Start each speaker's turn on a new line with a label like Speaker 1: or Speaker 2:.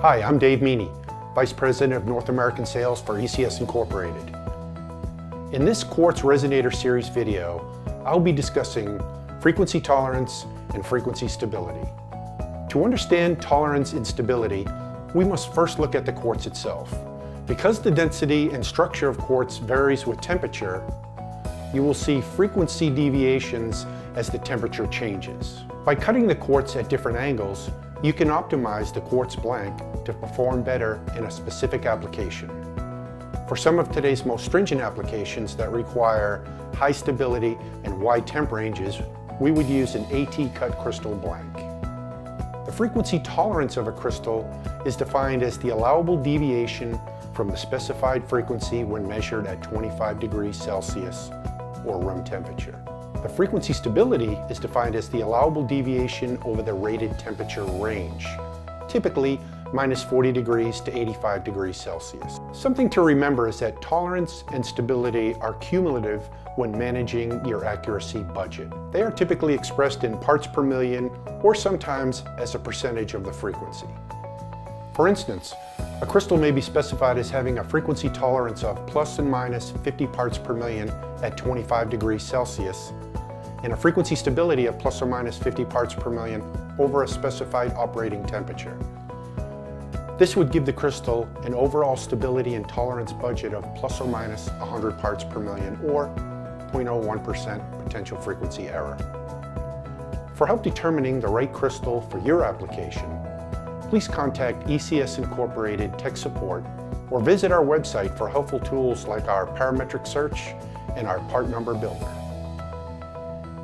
Speaker 1: Hi, I'm Dave Meany, Vice President of North American Sales for ECS Incorporated. In this Quartz Resonator Series video, I'll be discussing frequency tolerance and frequency stability. To understand tolerance and stability, we must first look at the quartz itself. Because the density and structure of quartz varies with temperature, you will see frequency deviations as the temperature changes. By cutting the quartz at different angles, you can optimize the quartz blank to perform better in a specific application. For some of today's most stringent applications that require high stability and wide temp ranges, we would use an AT cut crystal blank. The frequency tolerance of a crystal is defined as the allowable deviation from the specified frequency when measured at 25 degrees Celsius or room temperature. The frequency stability is defined as the allowable deviation over the rated temperature range, typically minus 40 degrees to 85 degrees Celsius. Something to remember is that tolerance and stability are cumulative when managing your accuracy budget. They are typically expressed in parts per million or sometimes as a percentage of the frequency. For instance, a crystal may be specified as having a frequency tolerance of plus and minus 50 parts per million at 25 degrees Celsius and a frequency stability of plus or minus 50 parts per million over a specified operating temperature. This would give the crystal an overall stability and tolerance budget of plus or minus 100 parts per million or 0.01% potential frequency error. For help determining the right crystal for your application, please contact ECS Incorporated Tech Support or visit our website for helpful tools like our parametric search and our part number builder.